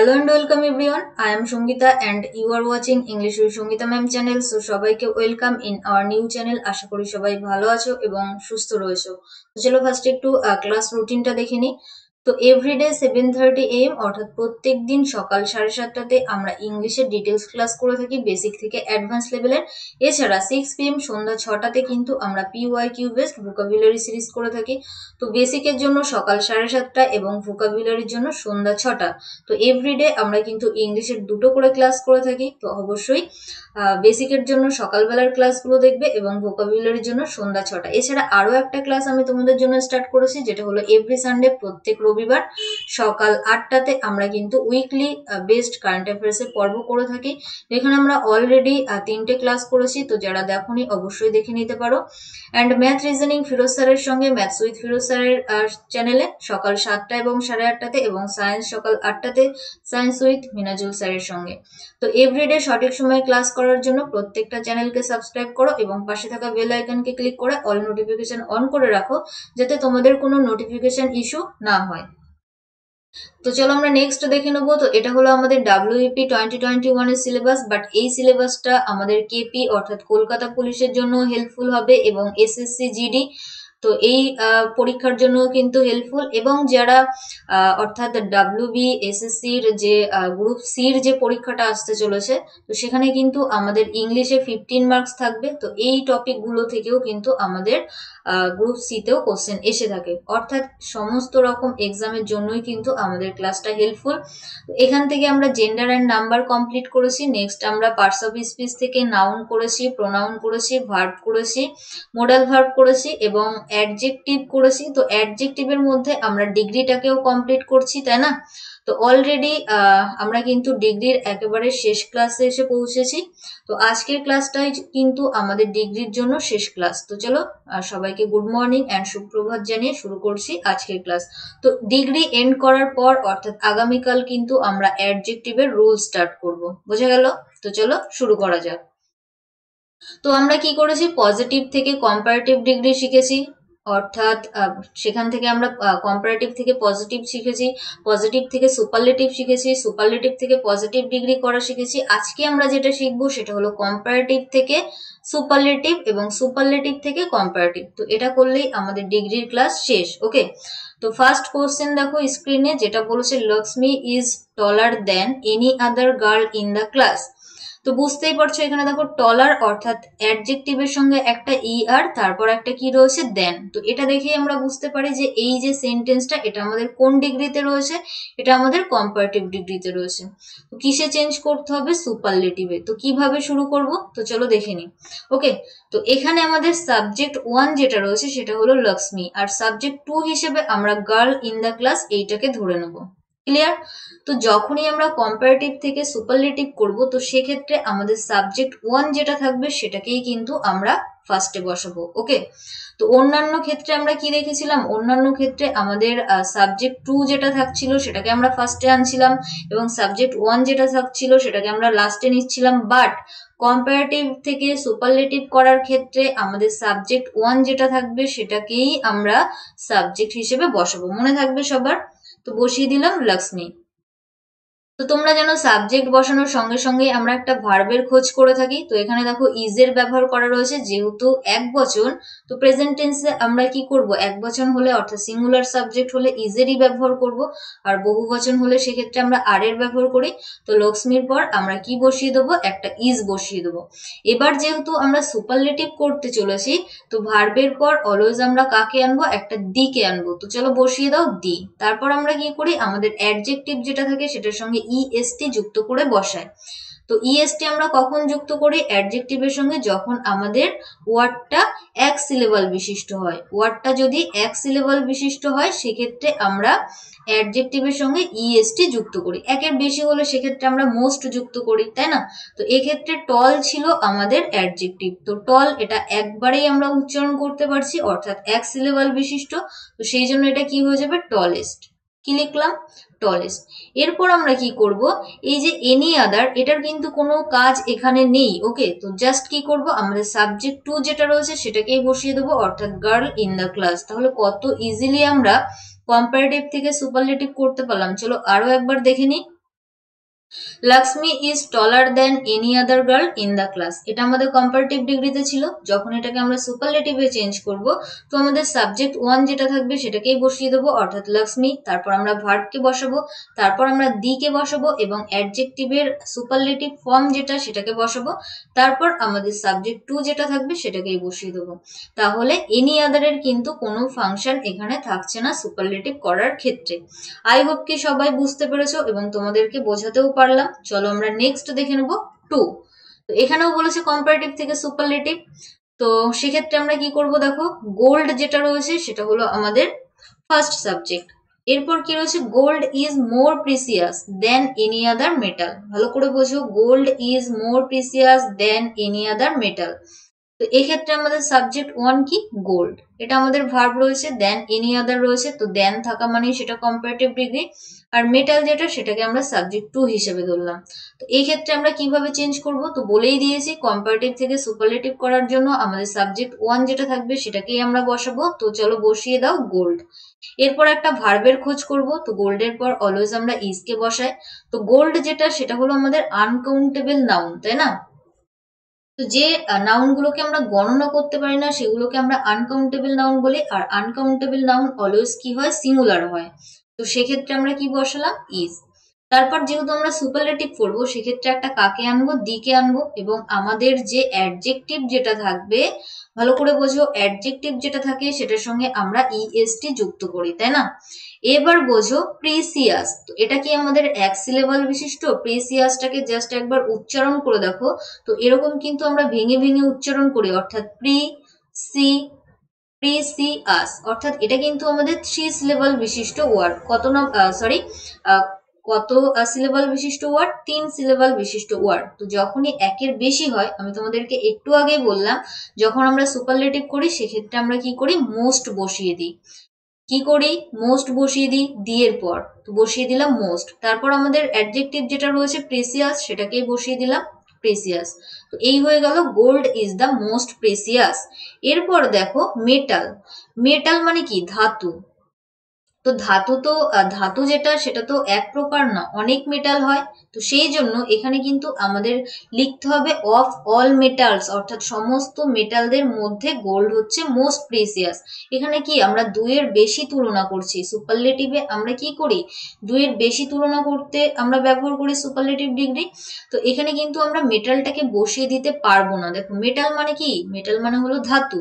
Hello and welcome everyone I am Sangeeta and you are watching English with Sangeeta ma'am channel so সবাইকে welcome in our new channel আশা করি সবাই ভালো আছো এবং সুস্থ রয়েছো। চলো ফার্স্ট একটু ক্লাস রুটিনটা দেখে নিই। তো এভরিডে সেভেন থার্টি এম অর্থাৎ প্রত্যেক দিন সকাল সাড়ে সাতটাতে আমরা ইংলিশের ডিটেলস ক্লাস করে থাকি বেসিক থেকে অ্যাডভান্স লেভেলের এছাড়া সিক্স পিএম সন্ধ্যা ছটাতে কিন্তু আমরা PY Q best vocabulary series করে থাকি। তো বেসিকের জন্য সকাল সাড়ে সাতটা এবং ভোকাবুলারির জন্য সন্ধ্যা ছটা। তো এভরিডে আমরা কিন্তু ইংলিশের দুটো করে ক্লাস করে থাকি। তো অবশ্যই বেসিকের জন্য সকালবেলার ক্লাসগুলো দেখবে এবং ভোকাবুলারির জন্য সন্ধ্যা ছটা। এছাড়া আরও একটা ক্লাস আমি তোমাদের জন্য স্টার্ট করেছি, যেটা হলো এভরি সানডে প্রত্যেক রবিবার সকাল আটটাতে আমরা কিন্তু উইকলি বেসড কারেন্ট অ্যাফেয়ার্সের পর্ব করে থাকি। এখানে আমরা অলরেডি তিনটে ক্লাস করেছি, তো যারা দেখনি অবশ্যই দেখে নিতে পারো। অ্যান্ড ম্যাথ রিজনিং ফিরোজ স্যারের সঙ্গে ম্যাথস উইথ ফিরোজ স্যারের চ্যানেলে সকাল সাতটা এবং সাড়ে আটটাতে এবং সায়েন্স সকাল আটটাতে সায়েন্স উইথ মিনাজুল স্যারের সঙ্গে। তো এভরিডে সঠিক সময়ে ক্লাস করার জন্য প্রত্যেকটা চ্যানেলকে সাবস্ক্রাইব করো এবং পাশে থাকা বেল আইকনকে ক্লিক করে অল নোটিফিকেশন অন করে রাখো, যাতে তোমাদের কোনো নোটিফিকেশন ইস্যু না হয়। তো চলো আমরা নেক্সট দেখে নেব। তো এটা হলো আমাদের ডাব্লিউপি টোয়েন্টি টোয়েন্টি ওয়ানের সিলেবাস বাট এই সিলেবাসটা আমাদের কেপি অর্থাৎ কলকাতা পুলিশের জন্য হেল্পফুল হবে এবং এসএসসি জিডি তো এই পরীক্ষার জন্য কিন্তু হেল্পফুল এবং যারা অর্থাৎ ডাব্লিউবি এসএসসির যে গ্রুপ সির যে পরীক্ষাটা আসতে চলেছে, তো সেখানে কিন্তু আমাদের ইংলিশে ফিফটিন মার্কস থাকবে। তো এই টপিকগুলো থেকেও কিন্তু আমাদের গ্রুপ সিতেও কোশ্চেন এসে থাকে। অর্থাৎ সমস্ত রকম এক্সামের জন্যই কিন্তু আমাদের ক্লাসটা হেল্পফুল এখান থেকে আমরা জেন্ডার অ্যান্ড নাম্বার কমপ্লিট করেছি। নেক্সট আমরা পার্টস অফ স্পিচ থেকে নাউন করেছি প্রোনাউন করেছি ভার্ব করেছি মোডাল ভার্ব করেছি এবং অ্যাডজেক্টিভ করেছি। তো অ্যাডজেক্টিভের মধ্যে আমরা ডিগ্রিটাকেও কমপ্লিট করছি, তাই না? তো অলরেডি আমরা কিন্তু ডিগ্রির একেবারে শেষ ক্লাসে এসে পৌঁছেছি। তো আজকের ক্লাসটাই কিন্তু আমাদের ডিগ্রির জন্য শেষ ক্লাস তো চলো সবাইকে গুড মর্নিং অ্যান্ড সুপ্রভাত জানিয়ে শুরু করছি আজকের ক্লাস তো ডিগ্রি এন্ড করার পর, অর্থাৎ আগামীকাল কিন্তু আমরা অ্যাডজেক্টিভের রুল স্টার্ট করব। বোঝা গেল? তো চলো, শুরু করা যাক। তো আমরা কি করেছি? পজিটিভ থেকে কম্পারেটিভ ডিগ্রি শিখেছি। অর্থাৎ সেখান থেকে আমরা কম্পারেটিভ থেকে পজিটিভ শিখেছি পজিটিভ থেকে সুপারলেটিভ শিখেছি সুপারলেটিভ থেকে পজিটিভ ডিগ্রি করা শিখেছি। আজকে আমরা যেটা শিখব সেটা হলো কম্পারেটিভ থেকে সুপারলেটিভ এবং সুপারলেটিভ থেকে কম্পারেটিভ তো এটা করলেই আমাদের ডিগ্রির ক্লাস শেষ ওকে তো ফার্স্ট কোশ্চেন দেখো স্ক্রিনে যেটা বলেছে Lakshmi is taller than any other girl in the class তো বুঝতেই পারছ এখানে দেখো টলার অর্থাৎ অ্যাডজেক্টিভের সঙ্গে একটা ই আর তারপর একটা কি রয়েছে দেন তো এটা দেখেই আমরা বুঝতে পারি যে এই যে সেন্টেন্সটা এটা আমাদের কোন ডিগ্রিতে রয়েছে? এটা আমাদের কম্পারেটিভ ডিগ্রিতে রয়েছে। তো কিসে চেঞ্জ করতে হবে? সুপারলেটিভে তো কীভাবে শুরু করব? তো চলো দেখে নিই। ওকে তো এখানে আমাদের সাবজেক্ট ওয়ান যেটা রয়েছে, সেটা হলো লক্ষ্মী। আর সাবজেক্ট টু হিসেবে আমরা গার্ল ইন দ্য ক্লাস এইটাকে ধরে নেব। ক্লিয়ার তো যখনই আমরা কম্পারেটিভ থেকে সুপারলেটিভ করব, তো সেক্ষেত্রে আমাদের সাবজেক্ট ওয়ান যেটা থাকবে, সেটাকেই কিন্তু আমরা ফার্স্টে বসাবো ওকে তো অন্যান্য ক্ষেত্রে আমরা কি রেখেছিলাম অন্যান্য ক্ষেত্রে আমাদের সাবজেক্ট টু যেটা থাকছিল, সেটাকে আমরা ফার্স্টে আনছিলাম এবং সাবজেক্ট ওয়ান যেটা থাকছিল, সেটাকে আমরা লাস্টে নিচ্ছিলাম। বাট কম্পারেটিভ থেকে সুপারলেটিভ করার ক্ষেত্রে আমাদের সাবজেক্ট ওয়ান যেটা থাকবে, সেটাকেই আমরা সাবজেক্ট হিসেবে বসাবো। মনে থাকবে সবার? তো বসিয়ে দিলাম লক্ষ্মী তো তোমরা যেন সাবজেক্ট বসানোর সঙ্গে সঙ্গে আমরা একটা ভার্বের খোঁজ করে থাকি। তো এখানে দেখো ইজের ব্যবহার করা রয়েছে, যেহেতু এক বচন, তো প্রেজেন্ট টেন্সে আমরা কি করব? এক বচন হলে, অর্থাৎ সিঙ্গুলার সাবজেক্ট হলে ইজেরই ব্যবহার করব, আর বহু বচন হলে সেক্ষেত্রে আমরা আর এর ব্যবহার করি। তো লক্ষ্মীর পর আমরা কি বসিয়ে দেবো? একটা ইজ বসিয়ে দেবো। এবার যেহেতু আমরা সুপারলেটিভ করতে চলেছি, তো ভার্বের পর অলওয়েজ আমরা কাকে আনব? একটা দিকে আনব। তো চলো বসিয়ে দাও দি তারপর আমরা কি করি? আমাদের অ্যাডজেক্টিভ যেটা থাকে সেটার সঙ্গে ইএসটি যুক্ত করে বসায়। তো ইএসটি আমরা কখন যুক্ত করি? অ্যাডজেক্টিভের সঙ্গে যখন আমাদের ওয়ার্ডটা এক সিলেবাল বিশিষ্ট হয়। ওয়ার্ডটা যদি এক সিলেবাল বিশিষ্ট হয়, সেক্ষেত্রে আমরা অ্যাডজেক্টিভের সঙ্গে ইএসটি যুক্ত করি। একের বেশি হলে সেক্ষেত্রে আমরা মোস্ট যুক্ত করি, তাই না? তো এক্ষেত্রে টল ছিল আমাদের অ্যাডজেক্টিভ তো টল এটা একবারেই আমরা উচ্চারণ করতে পারছি, অর্থাৎ এক সিলেবাল বিশিষ্ট। তো সেই জন্য এটা কি হয়ে যাবে? টলেস্ট কি লিখলাম? টলেস্ট এরপর আমরা কি করব? এই যে এনি আদার এটার কিন্তু কোনো কাজ এখানে নেই। ওকে তো জাস্ট কি করব? আমাদের সাবজেক্ট টু যেটা রয়েছে সেটাকেই বসিয়ে দেবো, অর্থাৎ গার্ল ইন দ্য ক্লাস তাহলে কত ইজিলি আমরা কম্পারেটিভ থেকে সুপারলেটিভ করতে পারলাম? চলো আরও একবার দেখে নিই। Laxmi is taller than any other girl in the class এটা আমাদের কম্পারেটিভ ডিগ্রিতে ছিল। যখন এটাকে আমরা সুপারলেটিভে চেঞ্জ করব, তো আমাদের সাবজেক্ট ওয়ান যেটা থাকবে সেটাকেই বসিয়ে দেবো, অর্থাৎ লাক্সমি তারপর আমরা ভার্বকে বসাবো, তারপর আমরা দিকে বসাবো এবং অ্যাডজেক্টিভের সুপারলেটিভ ফর্ম যেটা সেটাকে বসাবো। তারপর আমাদের সাবজেক্ট টু যেটা থাকবে সেটাকেই বসিয়ে দেবো। তাহলে এনি আদারের কিন্তু কোনো ফাংশন এখানে থাকছে না সুপারলেটিভ করার ক্ষেত্রে। আই হোপ কি সবাই বুঝতে পেরেছ এবং তোমাদেরকে বোঝাতেও পারলাম চলো আমরা নেক্সট দেখে নেব টু তো এখানেও বলেছে কম্পারেটিভ থেকে সুপারলেটিভ তো সেক্ষেত্রে আমরা কি করব দেখো? গোল্ড যেটা রয়েছে সেটা হলো আমাদের ফার্স্ট সাবজেক্ট এরপর কি রয়েছে? Gold is more precious than any other metal ভালো করে বোঝো gold is more precious than any other metal তো এক্ষেত্রে আমাদের সাবজেক্ট ওয়ান কি? গোল্ড এটা আমাদের ভার্ব রয়েছে দেন এনি আদার রয়েছে, তো দেন থাকা মানেই সেটা কম্পারেটিভ ডিগ্রি আর মেটাল যেটা সেটাকে আমরা সাবজেক্ট টু হিসেবে ধরলাম। তো এই ক্ষেত্রে আমরা কীভাবে চেঞ্জ করব? তো বলেই দিয়েছি কম্পারেটিভ থেকে সুপারলেটিভ করার জন্য আমাদের সাবজেক্ট ওয়ান যেটা থাকবে সেটাকেই আমরা বসাবো। তো চলো বসিয়ে দাও গোল্ড এরপর একটা ভার্বের খোঁজ করব, তো গোল্ডের পর অলওয়েজ আমরা ইজকে বসাই। তো গোল্ড যেটা সেটা হলো আমাদের আনকাউন্টেবল নাউন তাই না? তো যে নাউনগুলোকে আমরা গণনা করতে পারি না, সেগুলোকে আমরা আনকাউন্টেবল নাউন বলি, আর আনকাউন্টেবল নাউন অলওয়েজ কি হয়? সিঙ্গুলার হয়। তো সেক্ষেত্রে আমরা কি বসালাম? ইজ তারপর যেহেতু আমরা সুপারলেটিভ করব সেক্ষেত্রে একটা কাকে আনব, দিকে আনব এবং আমাদের যে অ্যাডজেক্টিভ যেটা থাকবে, ভালো করে বোঝো অ্যাডজেক্টিভ যেটা থাকে সেটার সঙ্গে আমরা ইএসটি যুক্ত করি, তাই না? এবার বোঝো প্রিসিয়াস তো এটা কি আমাদের এক সিলেবাল বিশিষ্ট? প্রিসিয়াসটাকে জাস্ট একবার উচ্চারণ করে দেখো, তো এরকম কিন্তু আমরা ভেঙে ভেঙে উচ্চারণ করি, অর্থাৎ প্রি সি প্রিসিয়াস অর্থাৎ এটা কিন্তু আমাদের থ্রি সিলেবাল বিশিষ্ট ওয়ার্ড কত সরি কত সিলেবাল বিশিষ্ট ওয়ার্ড তিন সিলেবাল বিশিষ্ট ওয়ার্ড তো যখনই একের বেশি হয়, আমি তোমাদেরকে একটু আগে বললাম, যখন আমরা সুপারলেটিভ করি, সেক্ষেত্রে আমরা কি করি? মোস্ট বসিয়ে দিই। কি করি? মোস্ট বসিয়ে দিই, দিয়ের পর। তো বসিয়ে দিলাম মোস্ট তারপর আমাদের অ্যাডজেক্টিভ যেটা রয়েছে প্রেসিয়াস সেটাকেই বসিয়ে দিলাম প্রেসিয়াস তো এই হয়ে গেল gold is the most precious এরপর দেখো মেটাল মেটাল মানে কি? ধাতু। তো ধাতু তো ধাতু যেটা সেটা তো এক প্রকার না, অনেক মেটাল হয়। তো সেই জন্য এখানে কিন্তু আমাদের লিখতে হবে অফ অল মেটালস অর্থাৎ সমস্ত মেটালদের মধ্যে গোল্ড হচ্ছে মোস্ট প্রেসিয়াস এখানে কি আমরা দুইয়ের বেশি তুলনা করছি সুপারলেটিভে আমরা কি করি? দুইয়ের বেশি তুলনা করতে আমরা ব্যবহার করি সুপারলেটিভ ডিগ্রি তো এখানে কিন্তু আমরা মেটালটাকে বসিয়ে দিতে পারব না। দেখো মেটাল মানে কি? মেটাল মানে হলো ধাতু।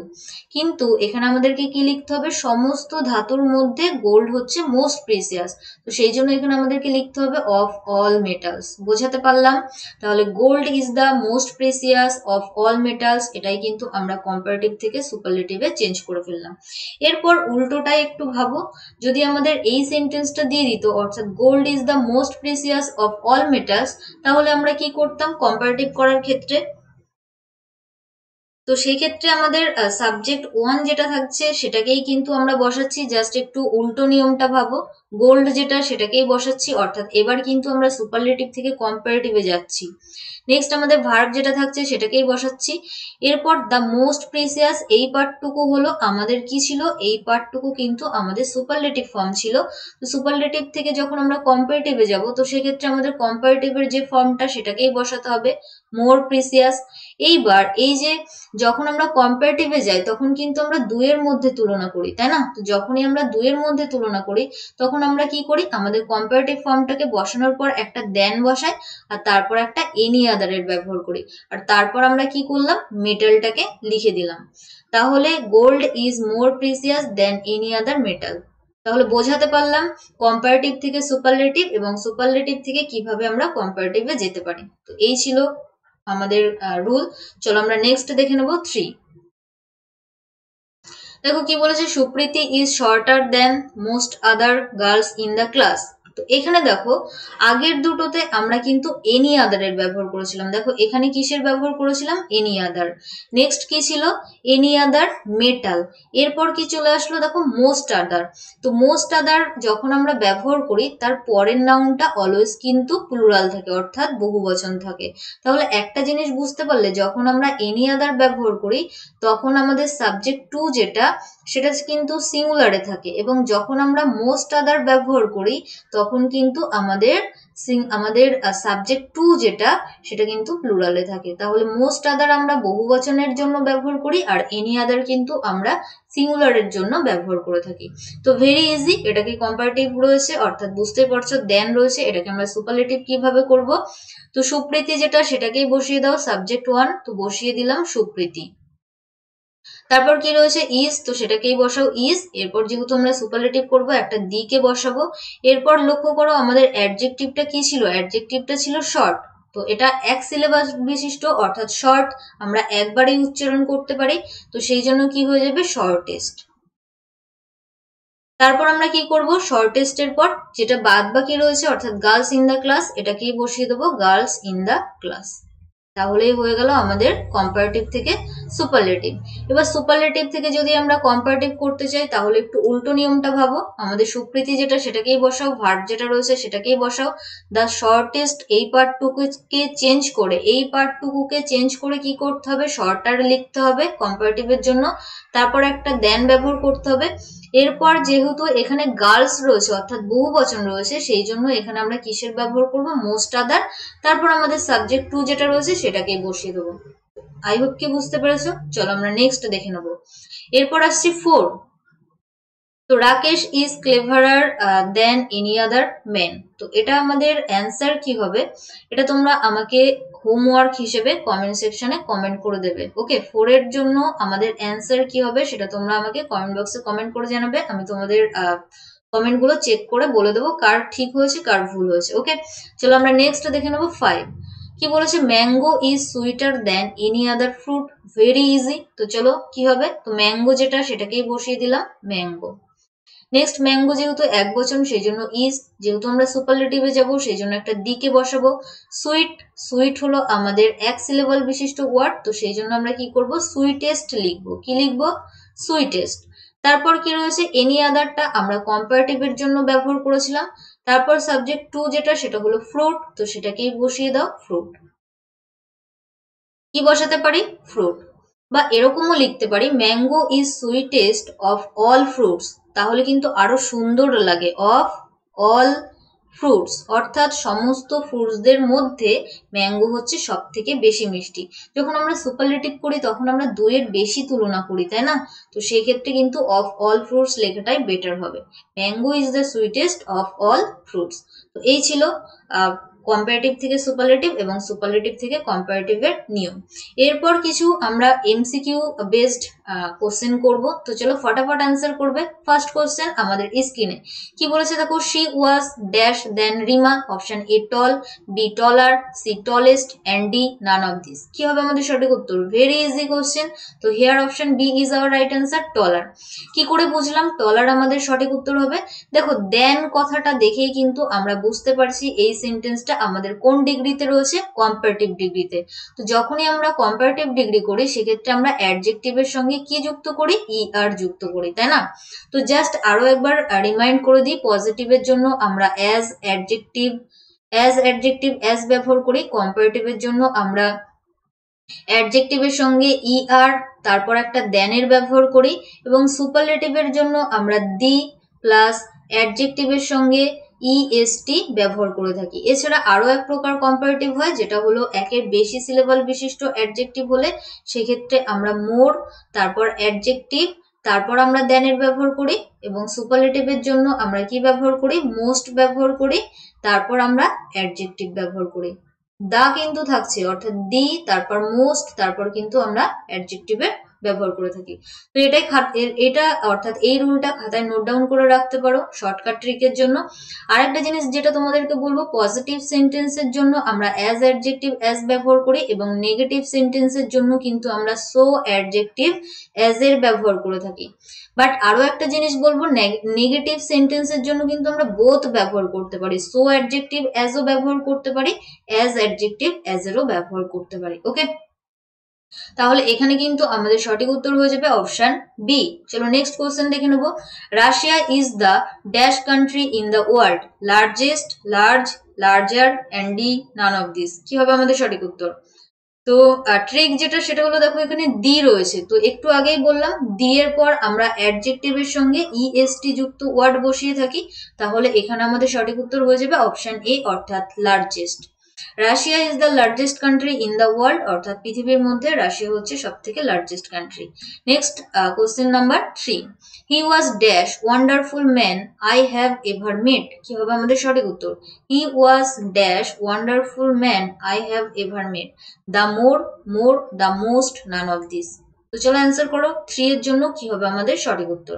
কিন্তু এখানে আমাদেরকে কি লিখতে হবে? সমস্ত ধাতুর মধ্যে গোল্ড হচ্ছে মোস্ট প্রেসিয়াস তো সেই জন্য এখানে আমাদেরকে লিখতে হবে অফ অল মেটালস বোঝাতে পারলাম? তাহলে gold is the most precious of all metals এটাই কিন্তু আমরা কম্পারেটিভ থেকে সুপারলেটিভে চেঞ্জ করে ফেললাম। এরপর উল্টোটাই একটু ভাবো। যদি আমাদের এই সেন্টেন্সটা দিয়ে দিত, অর্থাৎ gold is the most precious of all metals তাহলে আমরা কি করতাম? কম্পারেটিভ করার ক্ষেত্রে তো সেই ক্ষেত্রে আমাদের সাবজেক্ট ওয়ান যেটা থাকছে সেটাকেই কিন্তু আমরা বসাচ্ছি জাস্ট একটু উল্টো নিয়মটা ভাবো। গোল্ড যেটা সেটাকেই বসাচ্ছি, অর্থাৎ এবার কিন্তু আমরা সুপারলেটিভ থেকে কম্পারেটিভে যাচ্ছি। নেক্সট আমাদের ভার্ব যেটা থাকছে সেটাকেই বসাচ্ছি। এরপর দ্য মোস্ট প্রিসিয়াস এই পার্টটুকু হলো আমাদের কি ছিল? এই পার্টটুকু কিন্তু আমাদের সুপারলেটিভ ফর্ম ছিল। তো সুপারলেটিভ থেকে যখন আমরা কম্পারেটিভে যাব, তো সেক্ষেত্রে আমাদের কম্পারেটিভের যে ফর্মটা সেটাকেই বসাতে হবে। মোর প্রিসিয়াস এইবার এই যে যখন আমরা কম্পারেটিভে যাই, তখন কিন্তু আমরা দুইয়ের মধ্যে তুলনা করি, তাই না? তো যখনই আমরা দুইয়ের মধ্যে তুলনা করি, তখন আমরা কি করি? আমাদের কম্পারেটিভ ফর্মটাকে বসানোর পর একটা দেন বসাই, আর তারপর একটা এনি আদারের ব্যবহার করি। আর তারপর আমরা কি করলাম? মেটালটাকে লিখে দিলাম। তাহলে gold is more precious than any other metal তাহলে বোঝাতে পারলাম কম্পারেটিভ থেকে সুপারলেটিভ এবং সুপারলেটিভ থেকে কীভাবে আমরা কম্পারেটিভে যেতে পারি। তো এই ছিল আমাদের রুল চলো আমরা নেক্সট দেখে নেব থ্রি দেখো কি বলেছে, Supriti is shorter than most other girls in the class তো এখানে দেখো, আগের দুটোতে আমরা কিন্তু এনি আদারের ব্যবহার করেছিলাম। দেখো, এখানে কিসের ব্যবহার করেছিলাম? এনি আদার নেক্সট কি ছিল? এনি আদার মেটাল এরপর কি চলে আসলো? দেখো মোস্ট আদার তো মোস্ট আদার যখন আমরা ব্যবহার করি, তার পরের নাউনটা অলওয়েজ কিন্তু প্লুরাল থাকে, অর্থাৎ বহু বচন থাকে। তাহলে একটা জিনিস বুঝতে পারলে, যখন আমরা এনি আদার ব্যবহার করি, তখন আমাদের সাবজেক্ট টু যেটা সেটা কিন্তু সিঙ্গুলারে থাকে এবং যখন আমরা মোস্ট আদার ব্যবহার করি, তখন কিন্তু আমাদের আমাদের সাবজেক্ট টু যেটা, সেটা কিন্তু প্লুরালে থাকে। তাহলে মোস্ট আদার আমরা বহু বচনের জন্য ব্যবহার করি, আর এনি আদার কিন্তু আমরা সিঙ্গুলারের জন্য ব্যবহার করে থাকি। তো ভেরি ইজি এটাকে কম্পারেটিভ রয়েছে, অর্থাৎ বুঝতে পারছ দেন রয়েছে, এটাকে আমরা সুপারলেটিভ কীভাবে করব? তো সুপ্রীতি যেটা, সেটাকেই বসিয়ে দাও সাবজেক্ট ওয়ান তো বসিয়ে দিলাম সুপ্রীতি তারপর কি রয়েছে? ইজ তো সেটাকেই বসাও। ইজ এরপর যেহেতু আমরা সুপারলেটিভ করব, একটা দিকে বসাবো। এরপর লক্ষ্য করো আমাদের অ্যাডজেক্টিভটা কি ছিল? অ্যাডজেক্টিভটা ছিল শর্ট তো এটা এক সিলেবাস বিশিষ্ট, অর্থাৎ শর্ট আমরা একবারেই উচ্চারণ করতে পারি। তো সেই জন্য কি হয়ে যাবে? শর্টেস্ট তারপর আমরা কি করব? শর্টেস্টের পর যেটা বাদ বাকি রয়েছে, অর্থাৎ গার্লস ইন দ্য ক্লাস এটাকেই বসিয়ে দেবো গার্লস ইন দ্য ক্লাস তাহলেই হয়ে গেল আমাদের কম্পারেটিভ থেকে সুপারলেটিভ এবার সুপারলেটিভ থেকে যদি আমরা কম্পারেটিভ করতে চাই, তাহলে একটু উল্টো নিয়মটা ভাবো। আমাদের সুপ্রীতি যেটা, সেটাকেই বসাও ভার্ব যেটা রয়েছে, সেটাকেই বসাও। দ্য শর্টেস্ট এই পার্টটুকুকে চেঞ্জ করে, এই পার্টটুকুকে চেঞ্জ করে কি করতে হবে? শর্টার লিখতে হবে কম্পারেটিভের জন্য। তারপর একটা দেন ব্যবহার করতে হবে। এরপর যেহেতু এখানে গার্লস রয়েছে, অর্থাৎ বহু বচন রয়েছে, সেই জন্য এখানে আমরা কিসের ব্যবহার করব? মোস্ট আদার তারপর আমাদের সাবজেক্ট টু যেটা রয়েছে, সেটাকেই বসিয়ে দেবো। আই হোপ কি বুঝতে পেরেছ? চলো আমরা নেক্সট দেখে নেব। এরপর আসছি ফোর তো Rakesh is cleverer than any other men তো এটা আমাদের অ্যান্সার কি হবে? এটা তোমরা আমাকে হোমওয়ার্ক হিসেবে কমেন্ট সেকশনে কমেন্ট করে দেবে। ওকে ফোরের জন্য আমাদের অ্যান্সার কি হবে সেটা তোমরা আমাকে কমেন্ট বক্সে কমেন্ট করে জানাবে। আমি তোমাদের কমেন্টগুলো চেক করে বলে দেবো কার ঠিক হয়েছে, কার ভুল হয়েছে। ওকে চলো আমরা নেক্সট দেখে নেব ফাইভ কি বলেছে? Mango is sweeter than any other fruit very easy তো চলো, কি হবে? তো ম্যাঙ্গো যেটা, সেটাকেই বসিয়ে দিলাম ম্যাঙ্গো নেক্সট ম্যাঙ্গো যেহেতু এক বচন সেই জন্য ইজ যেহেতু আমরা সুপারলেটিভে যাব সেই জন্য একটা দিকে বসাবো। সুইট সুইট হলো আমাদের এক সিলেবল বিশিষ্ট ওয়ার্ড তো সেই জন্য আমরা কি করব? সুইটেস্ট লিখব। কি লিখব? সুইটেস্ট তারপর কি রয়েছে? এনি আদারটা আমরা কম্পারেটিভের জন্য ব্যবহার করেছিলাম। তারপর সাবজেক্ট টু যেটা, সেটা হলো ফ্রুট তো সেটাকেই বসিয়ে দাও ফ্রুট কি বসাতে পারি? ফ্রুট বা এরকমও লিখতে পারি mango is sweetest of all fruits তাহলে কিন্তু আরও সুন্দর লাগে অফ অল ফ্রুটস, অর্থাৎ সমস্ত ফ্রুটসদের মধ্যে ম্যাঙ্গো হচ্ছে সব থেকে বেশি মিষ্টি। যখন আমরা সুপারলেটিভ করি, তখন আমরা দুয়ের বেশি তুলনা করি, তাই না? তো সেই ক্ষেত্রে কিন্তু অফ অল ফ্রুটস লেখাটাই বেটার হবে। Mango is the sweetest of all fruits তো এই ছিল কম্পারেটিভ থেকে সুপারলেটিভ এবং সুপারলেটিভ থেকে কম্পারেটিভের নিয়ম। এরপর কিছু আমরা এমসিকিউ বেসড কোশ্চেন করব। তো চলো ফটাফট অ্যান্সার করবে। ফার্স্ট কোশ্চেন আমাদের স্ক্রিনে কি বলেছে দেখো? She was dash than Reema option A tall B taller C tallest and D none of this কি হবে আমাদের সঠিক উত্তর? ভেরি ইজি কোশ্চেন তো here option B is our right answer taller কি করে বুঝলাম? টলার আমাদের সঠিক উত্তর হবে। দেখো দেন কথাটা দেখেই কিন্তু আমরা বুঝতে পারছি এই সেন্টেন্সটা আমাদের কোন ডিগ্রিতে রয়েছে? কম্পারেটিভ ডিগ্রিতে তো যখনই আমরা কম্পারেটিভ ডিগ্রি করি, সেক্ষেত্রে আমরা অ্যাডজেক্টিভের সঙ্গে কি যুক্ত করি? ই আর যুক্ত করি, তাই না? তো জাস্ট আরও একবার রিমাইন্ড করে দিই পজিটিভের জন্য আমরা as adjective as adjective as ব্যবহার করি। কম্পারেটিভের জন্য আমরা অ্যাডজেক্টিভের সঙ্গে ই আর তারপর একটা দেনের ব্যবহার করি। এবং সুপারলেটিভের জন্য আমরা দি প্লাস অ্যাডজেক্টিভের সঙ্গে ইএসটি e ব্যবহার করে থাকি। এছাড়া আরও এক প্রকার কম্পারেটিভ হয়, যেটা হলো একের বেশি সিলেবাল বিশিষ্ট অ্যাডজেক্টিভ হলে সেক্ষেত্রে আমরা মোর, তারপর অ্যাডজেক্টিভ তারপর আমরা দেনের ব্যবহার করি এবং সুপারলেটিভের জন্য আমরা কি ব্যবহার করি? মোস্ট ব্যবহার করি, তারপর আমরা অ্যাডজেক্টিভ ব্যবহার করি। দা কিন্তু থাকছে, অর্থাৎ দি, তারপর মোস্ট তারপর কিন্তু আমরা অ্যাডজেক্টিভের ব্যবহার করে থাকি। তো এটাই এটা অর্থাৎ এই রুলটা খাতায় নোট ডাউন করে রাখতে পারো শর্টকাট ট্রিকের জন্য। আর একটা জিনিস যেটা তোমাদেরকে বলব পজিটিভ সেন্টেন্সের জন্য আমরা অ্যাজ অ্যাডজেক্টিভ অ্যাজ ব্যবহার করি এবং নেগেটিভ সেন্টেন্সের জন্য কিন্তু আমরা সো অ্যাডজেক্টিভ অ্যাজ এর ব্যবহার করে থাকি। বাট আরও একটা জিনিস বলব নেগেটিভ সেন্টেন্সের জন্য কিন্তু আমরা বোথ ব্যবহার করতে পারি। সো অ্যাডজেক্টিভ অ্যাজও ব্যবহার করতে পারি অ্যাজ অ্যাডজেক্টিভ অ্যাজ এরও ব্যবহার করতে পারি। ওকে তাহলে এখানে কিন্তু আমাদের সঠিক উত্তর হয়ে যাবে অপশন বি চলো নেক্সট কোশ্চেন দেখে নেব। Russia is the dash country in the world largest large larger and D none of this কি হবে আমাদের সঠিক উত্তর? তো ট্রিক যেটা সেটা হলো দেখো এখানে দি রয়েছে। তো একটু আগেই বললাম দি এর পর আমরা অ্যাডজেক্টিভের সঙ্গে ইএসটি যুক্ত ওয়ার্ড বসিয়ে থাকি, তাহলে এখানে আমাদের সঠিক উত্তর হয়ে যাবে অপশন এ অর্থাৎ largest Russia is the largest country in the world অর্থাৎ পৃথিবীর মধ্যে রাশিয়া হচ্ছে সব থেকে largest country next question number three he was dash wonderful man I have ever met কি হবে আমাদের সঠিক উত্তর? He was dash wonderful man I have ever met the more more the most none of this তো চলো answer করো three এর জন্য কি হবে আমাদের সঠিক উত্তর?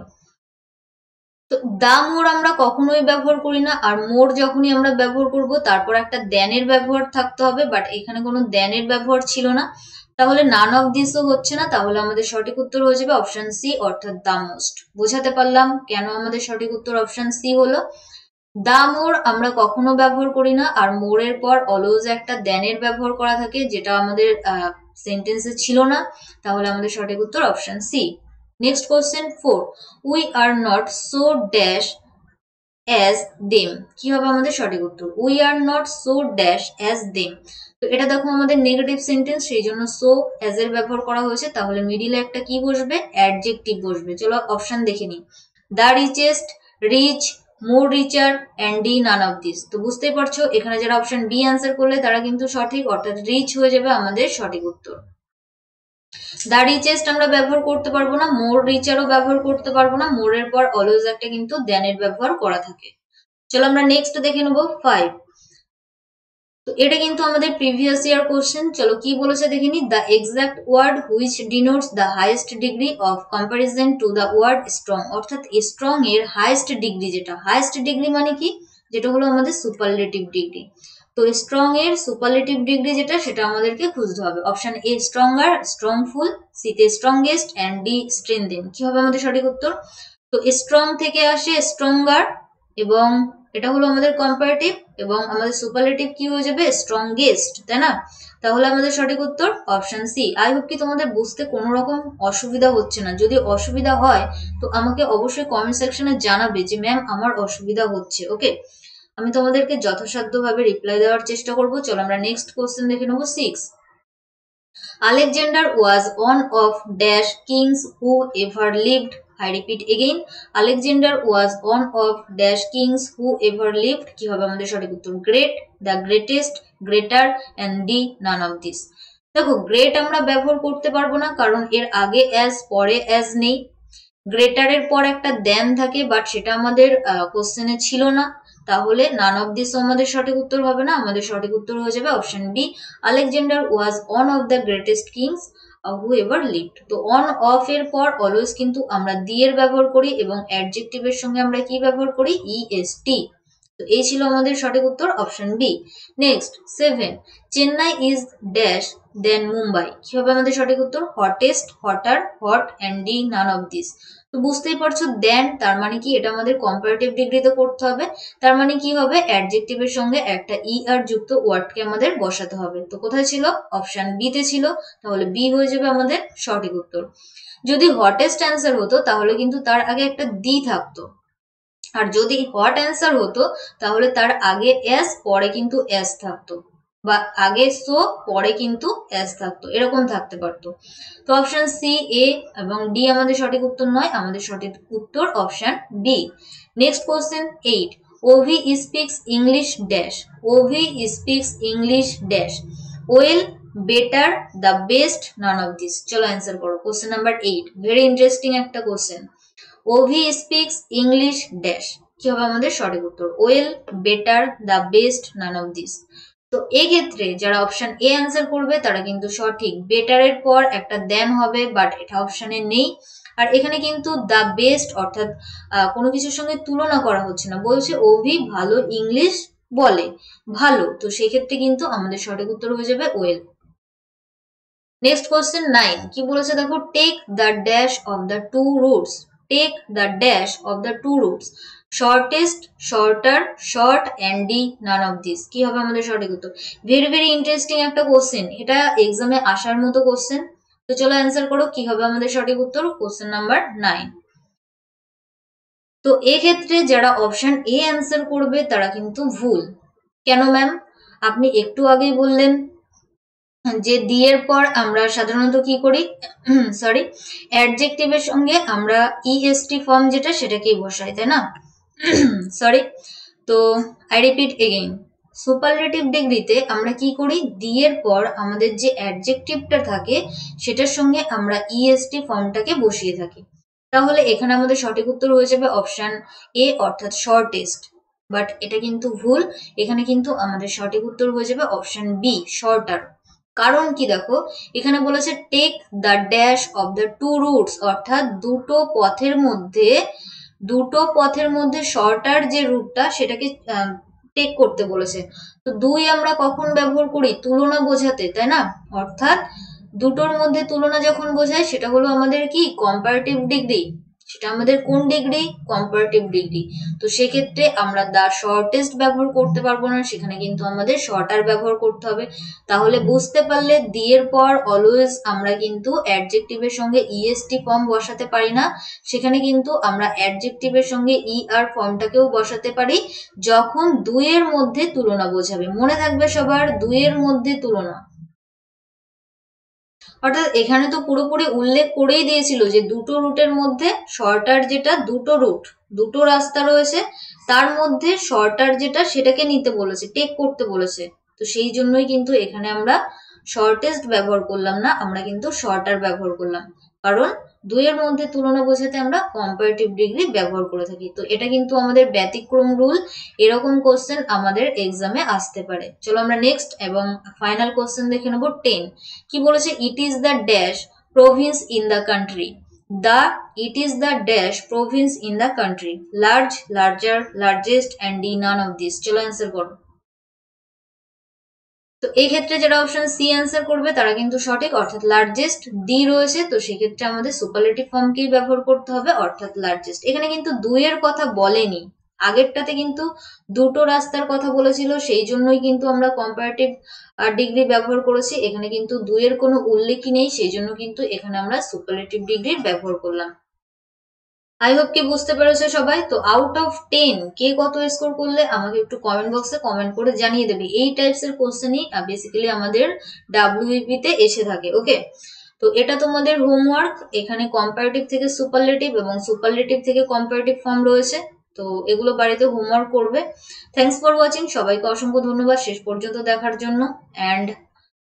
তো দা মোর আমরা কখনোই ব্যবহার করি না, আর মোর যখনই আমরা ব্যবহার করব, তারপর একটা দ্যানের ব্যবহার থাকতে হবে বাট এখানে কোনো দ্যানের ব্যবহার ছিল না। তাহলে নান অফ দিসও হচ্ছে না, তাহলে আমাদের সঠিক উত্তর হয়ে যাবে অপশন সি অর্থাৎ দা মোস্ট বোঝাতে পারলাম কেন আমাদের সঠিক উত্তর অপশন সি হলো? দা মোর আমরা কখনো ব্যবহার করি না, আর মোরের পর অলওয়েজ একটা দ্যানের ব্যবহার করা থাকে, যেটা আমাদের সেন্টেন্সে ছিল না, তাহলে আমাদের সঠিক উত্তর option C next question four we are not so dash as them কি হবে আমাদের সঠিক উত্তর? We are not so dash as them তো এটা দেখো আমাদের নেগেটিভ সেন্টেন্স সেই জন্য সো অ্যাজ এর ব্যবহার করা হয়েছে। তাহলে মিডিলে একটা কি বসবে? অ্যাডজেক্টিভ বসবে। চলো অপশন দেখে নিই। The richest rich more richer and D none of this তো বুঝতেই পারছ, এখানে যারা অপশন বি অ্যান্সার করলে তারা কিন্তু সঠিক, অর্থাৎ রিচ হয়ে যাবে আমাদের সঠিক উত্তর। দা রিচেস্ট আমরা ব্যবহার করতে পারব না মোর রিচারও ব্যবহার করতে পারব না মোরের পর অলওয়েজ একটা কিন্তু দেনের ব্যবহার করা থাকে। চলো আমরা নেক্সট দেখে নেব ফাইভ তো এটা কিন্তু আমাদের প্রিভিয়াস ইয়ার কোশ্চেন চলো কি বলেছে দেখে নি the exact word which denotes the highest degree of comparison to the word strong অর্থাৎ স্ট্রং এর হাইয়েস্ট ডিগ্রি যেটা হাইয়েস্ট ডিগ্রি মানে কি? যেটা হলো আমাদের সুপারলেটিভ ডিগ্রি তো স্ট্রং এর সুপারলেটিভ ডিগ্রি যেটা, সেটা আমাদেরকে খুঁজতে হবে। অপশন এ স্ট্রঙ্গার স্ট্রংফুল সিতে স্ট্রংগেস্ট অ্যান্ড ডি স্ট্রেনদেন কি হবে আমাদের সঠিক উত্তর? তো স্ট্রং থেকে আসে স্ট্রঙ্গার এবং এটা হলো আমাদের কম্পারেটিভ এবং আমাদের সুপারলেটিভ কি হয়ে যাবে? স্ট্রংগেস্ট তাই না? তাহলে আমাদের সঠিক উত্তর অপশন সি আই হোপ কি তোমাদের বুঝতে কোনো রকম অসুবিধা হচ্ছে না। যদি অসুবিধা হয়, তো আমাকে অবশ্যই কমেন্ট সেকশনে জানাবে যে ম্যাম আমার অসুবিধা হচ্ছে। ওকে আমি তোমাদেরকে যথাসাধ্যভাবে রিপ্লাই দেওয়ার চেষ্টা করব। চলো আমরা নেক্সট কোশ্চেন দেখে নেব। Six Alexander was one of dash kings who ever lived I repeat again, Alexander was one of dash kings who ever lived. কি হবে আমাদের সঠিক উত্তর? Great the greatest greater and D none of this দেখো great আমরা ব্যবহার করতে পারব না কারণ এর আগে অ্যাজ পরে অ্যাজ নেই। গ্রেটারের পর একটা দেন থাকে বাট সেটা আমাদের কোশ্চেনে ছিল না। তাহলে নান অফ দিস আমাদের সঠিক উত্তর হবে না, আমাদের সঠিক উত্তর হয়ে যাবে option B Alexander was one of the greatest kings who ever lived তো অন অফ এর পর অলওয়েজ কিন্তু আমরা দি এর ব্যবহার করি এবং অ্যাডজেক্টিভের সঙ্গে আমরা কি ব্যবহার করি? ইএসটি তো এই ছিল আমাদের সঠিক উত্তর option B next seven Chennai is dash than Mumbai কি হবে আমাদের সঠিক উত্তর? Hottest hotter hot and D none of this তো বুঝতেই পারছ দেন তার মানে কি এটা আমাদের কম্পারেটিভ ডিগ্রিতে করতে হবে। তার মানে কি হবে? অ্যাডজেক্টিভের সঙ্গে একটা ই আর যুক্ত ওয়ার্ডকে আমাদের বসাতে হবে। তো কোথায় ছিল? অপশন বি তে ছিল। তাহলে বি হয়ে যাবে আমাদের সঠিক উত্তর। যদি হটেস্ট অ্যান্সার হতো, তাহলে কিন্তু তার আগে একটা দি থাকতো। আর যদি হট অ্যান্সার হতো, তাহলে তার আগে এস পরে কিন্তু এস থাকতো। বা আগে সো পরে কিন্তু এস থাকতো, এরকম থাকতে পারতো। তো অপশন সি এ এবং ডি আমাদের সঠিক উত্তর নয়, আমাদের সঠিক উত্তর option D next question eight Ovi speaks English dash Ovi speaks English dash well better the best none of this চলো অ্যান্সার করো। Question number eight very interesting একটা question Ovi speaks English dash কি হবে আমাদের সঠিক উত্তর? Well better the best none of this তো এক্ষেত্রে যারা অপশন এ অ্যান্সার করবে, তারা কিন্তু সঠিক। বেটারের পর একটা দেন হবে বাট এটা অপশনে নেই। আর এখানে কিন্তু দ্য বেস্ট অর্থাৎ কোনো কিছুর সঙ্গে তুলনা করা হচ্ছে না। বলছে অভি ভালো ইংলিশ বলে। ভালো। তো সেক্ষেত্রে কিন্তু আমাদের সঠিক উত্তর হয়ে যাবে ওয়েল নেক্সট কোয়েশ্চেন নাইন কি বলেছে দেখো? Take the dash of the two routes take the dash of the two routes shortest shorter short and D none of this কি হবে আমাদের সঠিক উত্তর? ভেরি ভেরি ইন্টারেস্টিং একটা কোশ্চেন এটা এক্সামে আসার মতো কোশ্চেন তো চলো অ্যান্সার করো, কি হবে আমাদের সঠিক উত্তর? কোশ্চেন নাম্বার নাইন তো এক্ষেত্রে যারা অপশন এ অ্যান্সার করবে, তারা কিন্তু ভুল। কেন ম্যাম আপনি একটু আগেই বললেন যে দি এর পর আমরা সাধারণত কি করি? সরি অ্যাডজেক্টিভের সঙ্গে আমরা ইএসটি ফর্ম যেটা, সেটাকেই বসাই, তাই না? সরি তো আই রিপিট এগেইন সুপারলেটিভ ডিগ্রিতে আমরা কি করি? দি এর পর আমাদের যে অ্যাডজেক্টিভটা থাকে, সেটার সঙ্গে আমরা ইএসটি ফর্মটাকে বসিয়ে থাকি। তাহলে এখানে আমাদের সঠিক উত্তর হয়ে যাবে অপশান এ অর্থাৎ শর্টেস্ট বাট এটা কিন্তু ভুল। এখানে কিন্তু আমাদের সঠিক উত্তর হয়ে যাবে অপশান বি শর্টার কারণ কি দেখো? এখানে বলেছে take the dash of the two routes অর্থাৎ দুটো পথের মধ্যে দুটো পথের মধ্যে শর্টার যে রুটটা সেটাকে টেক করতে বলেছে। তো দুই আমরা কখন ব্যবহার করি? তুলনা বোঝাতে, তাই না? অর্থাৎ দুটোর মধ্যে তুলনা যখন বোঝায়, সেটা হলো আমাদের কি? কম্পারেটিভ ডিগ্রি সেটা আমাদের কোন ডিগ্রি? Comparative degree. তো সেক্ষেত্রে আমরা দা শর্টেস্ট ব্যবহার করতে পারব না, সেখানে কিন্তু আমাদের শর্টার ব্যবহার করতে হবে। তাহলে বুঝতে পারলে দিয়ের পর অলওয়েজ আমরা কিন্তু অ্যাডজেক্টিভের সঙ্গে ইএসটি ফর্ম বসাতে পারি না। সেখানে কিন্তু আমরা অ্যাডজেক্টিভের সঙ্গে ই আর ফর্মটাকেও বসাতে পারি, যখন দুইয়ের মধ্যে তুলনা বোঝাবে। মনে থাকবে সবার দুইয়ের মধ্যে তুলনা। অর্থাৎ এখানে তো পুরোপুরি উল্লেখ করেই দিয়েছিল যে দুটো রুটের মধ্যে শর্টার যেটা দুটো রুট, দুটো রাস্তা রয়েছে, তার মধ্যে শর্টার যেটা সেটাকে নিতে বলেছে টেক করতে বলেছে। তো সেই জন্যই কিন্তু এখানে আমরা শর্টেস্ট ব্যবহার করলাম না, আমরা কিন্তু শর্টার ব্যবহার করলাম। কারণ দুইয়ের মধ্যে তুলনা বোঝাতে আমরা কম্পারেটিভ ডিগ্রি ব্যবহার করে থাকি। তো এটা কিন্তু আমাদের ব্যতিক্রম রুল এরকম কোশ্চেন আমাদের এক্সামে আসতে পারে। চলো আমরা নেক্সট এবং ফাইনাল কোশ্চেন দেখে নেব টেন কি বলেছে it is the dash province in the country the it is the dash province in the country large larger largest and D none of this চলো অ্যান্সার করো। তো এই ক্ষেত্রে যারা অপশন সি অ্যান্সার করবে, তারা কিন্তু সঠিক। অর্থাৎ লার্জেস্ট ডি রয়েছে, তো সেক্ষেত্রে আমাদের সুপারলেটিভ ফর্মকেই ব্যবহার করতে হবে? অর্থাৎ লার্জেস্ট এখানে কিন্তু দুইয়ের কথা বলেনি। আগেরটাতে কিন্তু দুটো রাস্তার কথা বলেছিল, সেই জন্যই কিন্তু আমরা কম্পারেটিভ ডিগ্রি ব্যবহার করেছি। এখানে কিন্তু দুইয়ের কোনো উল্লেখই নেই, সেই জন্য কিন্তু এখানে আমরা সুপারলেটিভ ডিগ্রির ব্যবহার করলাম। আই হোপ কি বুঝতে পেরেছ সবাই? তো আউট অফ টেন কে কত স্কোর করলে আমাকে একটু কমেন্ট বক্সে কমেন্ট করে জানিয়ে দেবে। এই টাইপস এর কোশ্চেনই বেসিক্যালি আমাদের ডাব্লিউপি তে এসে থাকে ওকে তো এটা তোমাদের হোমওয়ার্ক এখানে কম্পারেটিভ থেকে সুপারলেটিভ এবং সুপারলেটিভ থেকে কম্পারেটিভ ফর্ম রয়েছে, তো এগুলো বাড়িতে হোমওয়ার্ক করবে। থ্যাংকস ফর ওয়াচিং সবাইকে অসংখ্য ধন্যবাদ, শেষ পর্যন্ত দেখার জন্য অ্যান্ড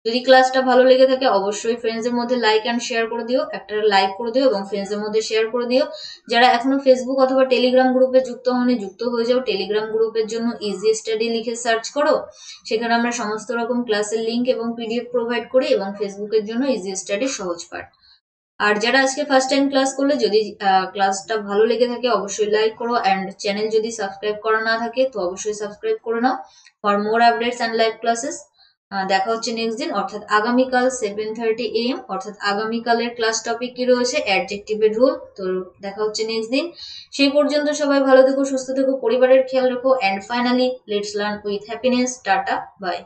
যদি ক্লাসটা ভালো লেগে থাকে, অবশ্যই ফ্রেন্ডসদের মধ্যে লাইক অ্যান্ড শেয়ার করে দিও, একটা লাইক করে দিও এবং ফ্রেন্ডসদের মধ্যে শেয়ার করে দিও। যারা এখনও ফেসবুক অথবা টেলিগ্রাম গ্রুপে যুক্ত হয়নি যুক্ত হয়ে যাও। টেলিগ্রাম গ্রুপের জন্য ইজি স্টাডি লিখে সার্চ করো। সেখানে আমরা সমস্ত রকম ক্লাসের লিঙ্ক এবং পিডিএফ প্রোভাইড করি এবং ফেসবুকের জন্য ইজি স্টাডি সহজ পাঠ। আর যারা আজকে ফার্স্ট টাইম ক্লাস করলে, যদি ক্লাসটা ভালো লেগে থাকে, অবশ্যই লাইক করো অ্যান্ড চ্যানেল যদি সাবস্ক্রাইব করা না থাকে, তো অবশ্যই সাবস্ক্রাইব করে নাও। For more updates and live classes দেখা হচ্ছে নেক্সট দিন, অর্থাৎ আগামীকাল সেভেন থার্টি এম অর্থাৎ আগামীকালের ক্লাস টপিক কি রয়েছে? অ্যাডজেক্টিভের রুল তো দেখা হচ্ছে নেক্সট দিন। সেই পর্যন্ত সবাই ভালো থেকো, সুস্থ থেকো, পরিবারের খেয়াল রাখো and finally let's learn with happiness ta-ta bye